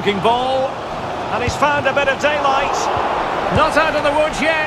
Looking ball, and he's found a bit of daylight. Not out of the woods yet.